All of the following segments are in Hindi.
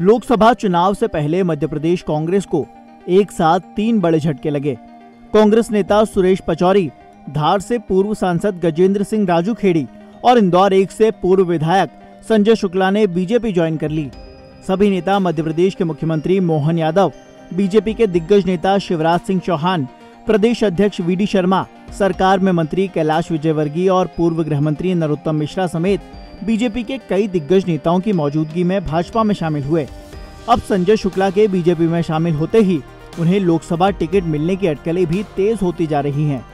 लोकसभा चुनाव से पहले मध्य प्रदेश कांग्रेस को एक साथ तीन बड़े झटके लगे। कांग्रेस नेता सुरेश पचौरी, धार से पूर्व सांसद गजेंद्र सिंह राजू खेड़ी और इंदौर एक से पूर्व विधायक संजय शुक्ला ने बीजेपी ज्वाइन कर ली। सभी नेता मध्य प्रदेश के मुख्यमंत्री मोहन यादव, बीजेपी के दिग्गज नेता शिवराज सिंह चौहान, प्रदेश अध्यक्ष वी शर्मा, सरकार में मंत्री कैलाश विजयवर्गीय और पूर्व गृह मंत्री नरोत्तम मिश्रा समेत बीजेपी के कई दिग्गज नेताओं की मौजूदगी में भाजपा में शामिल हुए अब संजय शुक्ला के बीजेपी में शामिल होते ही उन्हें लोकसभा टिकट मिलने की अटकलें भी तेज होती जा रही हैं।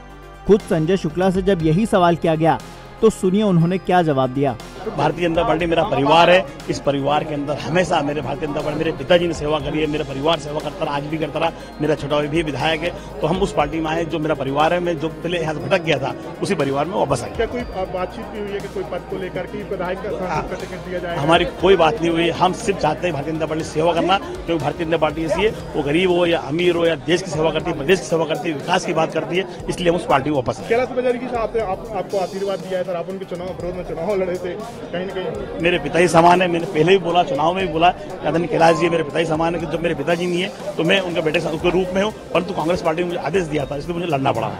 खुद संजय शुक्ला से जब यही सवाल किया गया तो सुनिए उन्होंने क्या जवाब दिया भारतीय जनता पार्टी मेरा परिवार है। इस परिवार के अंदर हमेशा मेरे भारतीय जनता पार्टी मेरे पिताजी ने सेवा करी है मेरा परिवार सेवा करता रहा आज भी करता रहा मेरा छोटा भाई भी विधायक है। तो हम उस पार्टी में आए जो मेरा परिवार है मैं जो पहले यहाँ से भटक गया था उसी परिवार में वापस आए क्या कोई बातचीत भी हुई है कि कोई पद को लेकर के विधायक का टिकट दिया जाए हमारी कोई बात नहीं हुई। हम सिर्फ़ चाहते हैं भारतीय जनता पार्टी सेवा करना। क्योंकि भारतीय जनता पार्टी ऐसी है वो गरीब हो या अमीर हो या देश की सेवा करती है प्रदेश की सेवा करती है विकास की बात करती है इसलिए हम उस पार्टी को वापस कैलाश बजारी की आपको आशीर्वाद दिया है सर। आप उनके चुनाव विरोध में चुनाव लड़े थे। कहीं ना कहीं। मेरे पिताजी समान है, मैंने पहले भी बोला, चुनाव में भी बोला आदरणीय कैलाश जी मेरे पिता ही समान है, कि जब मेरे पिताजी नहीं है तो मैं उनके बेटे के रूप में हूँ, परंतु कांग्रेस पार्टी ने मुझे आदेश दिया था, इसलिए मुझे लड़ना पड़ा।